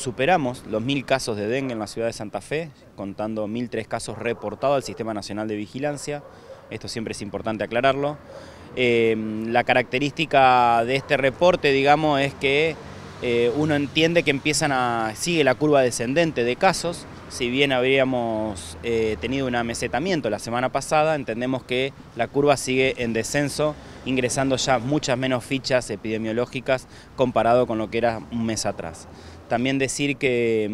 Superamos los mil casos de dengue en la ciudad de Santa Fe, contando 1.003 casos reportados al Sistema Nacional de Vigilancia. Esto siempre es importante aclararlo. Eh, la característica de este reporte, digamos, es que eh, uno entiende que empiezan a, sigue la curva descendente de casos, si bien habríamos eh, tenido un amesetamiento la semana pasada, entendemos que la curva sigue en descenso, ingresando ya muchas menos fichas epidemiológicas comparado con lo que era un mes atrás. También decir que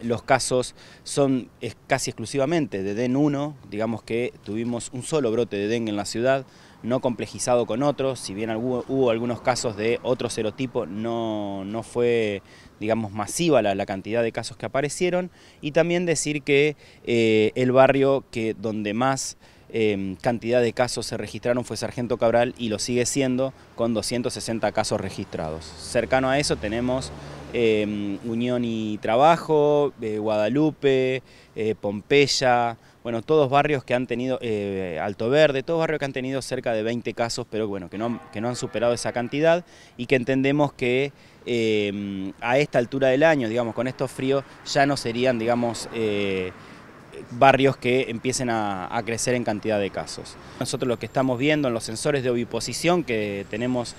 mm, los casos son casi exclusivamente de DEN 1, digamos que tuvimos un solo brote de dengue en la ciudad, no complejizado con otros, si bien hubo, algunos casos de otro serotipo, no, no fue digamos, masiva la, cantidad de casos que aparecieron, y también decir que eh, el barrio que donde más em, cantidad de casos se registraron fue Sargento Cabral y lo sigue siendo con 260 casos registrados. Cercano a eso tenemos em, Unión y Trabajo, eh, Guadalupe, eh, Pompeya, bueno, todos barrios que han tenido, eh, Alto Verde, todos barrios que han tenido cerca de 20 casos, pero bueno, que no, que no han superado esa cantidad y que entendemos que eh, a esta altura del año, digamos, con estos fríos, ya no serían, digamos, eh, barrios que empiecen a, a, crecer en cantidad de casos. Nosotros lo que estamos viendo en los sensores de oviposición que tenemos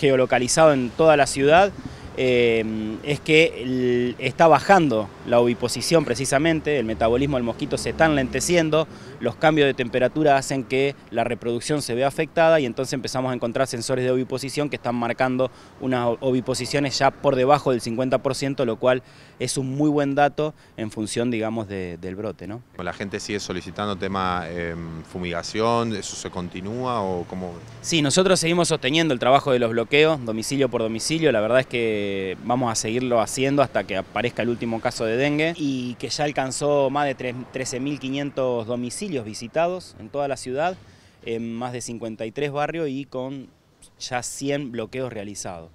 geolocalizado en toda la ciudad, eh, es que está bajando la oviposición precisamente, el metabolismo del mosquito se está enlenteciendo, los cambios de temperatura hacen que la reproducción se vea afectada y entonces empezamos a encontrar sensores de oviposición que están marcando unas oviposiciones ya por debajo del 50%, lo cual es un muy buen dato en función, digamos, del brote. ¿no? ¿La gente sigue solicitando tema em, fumigación? ¿Eso se continúa o cómo? Sí, nosotros seguimos sosteniendo el trabajo de los bloqueos, domicilio por domicilio, la verdad es vamos a seguirlo haciendo hasta que aparezca el último caso de dengue y que ya alcanzó más de 13.500 domicilios visitados en toda la ciudad, en más de 53 barrios y con ya 100 bloqueos realizados.